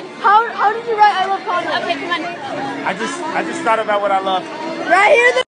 How, how did you write I love Kanye? Okay, come on. I just I just thought about what I love. Right here